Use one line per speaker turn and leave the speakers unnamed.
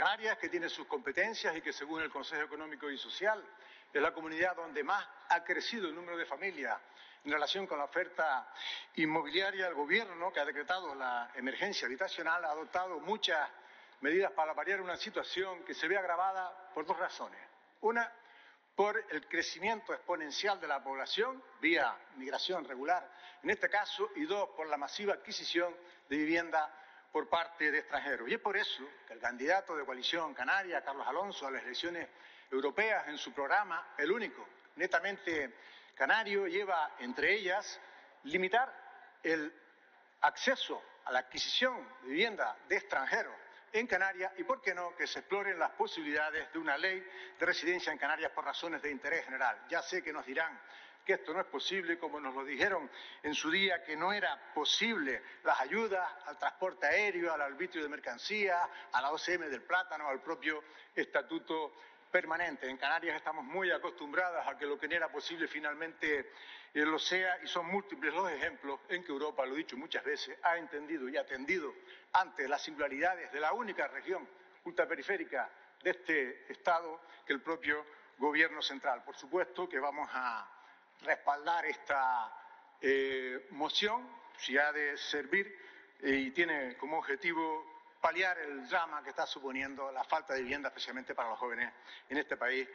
Canarias, que tiene sus competencias y que según el Consejo Económico y Social es la comunidad donde más ha crecido el número de familias en relación con la oferta inmobiliaria, el Gobierno, que ha decretado la emergencia habitacional, ha adoptado muchas medidas para paliar una situación que se ve agravada por dos razones. Una, por el crecimiento exponencial de la población, vía migración regular en este caso, y dos, por la masiva adquisición de vivienda por parte de extranjeros. Y es por eso que el candidato de coalición canaria, Carlos Alonso, a las elecciones europeas en su programa, el único netamente canario, lleva entre ellas limitar el acceso a la adquisición de vivienda de extranjeros en Canarias y, por qué no, que se exploren las posibilidades de una ley de residencia en Canarias por razones de interés general. Ya sé que nos dirán que esto no es posible, como nos lo dijeron en su día, que no era posible las ayudas al transporte aéreo, al arbitrio de mercancías, a la OCM del plátano, al propio Estatuto permanente. En Canarias estamos muy acostumbradas a que lo que no era posible finalmente eh, lo sea y son múltiples los ejemplos en que Europa, lo he dicho muchas veces, ha entendido y atendido ante las singularidades de la única región ultraperiférica de este Estado que el propio Gobierno central. Por supuesto que vamos a respaldar esta eh, moción, si ha de servir eh, y tiene como objetivo paliar el drama que está suponiendo la falta de vivienda, especialmente para los jóvenes en este país